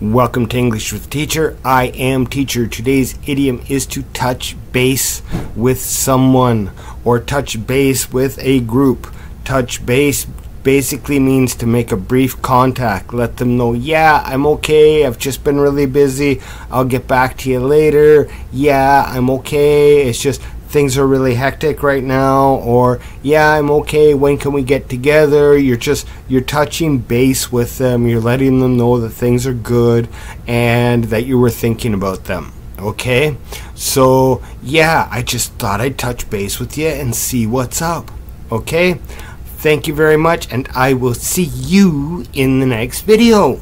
Welcome to English with Teacher. I am Teacher. Today's idiom is to touch base with someone or touch base with a group. Touch base basically means to make a brief contact. Let them know, yeah, I'm okay. I've just been really busy. I'll get back to you later. Yeah, I'm okay. It's just things are really hectic right now or yeah i'm okay when can we get together you're just you're touching base with them you're letting them know that things are good and that you were thinking about them okay so yeah i just thought i'd touch base with you and see what's up okay thank you very much and i will see you in the next video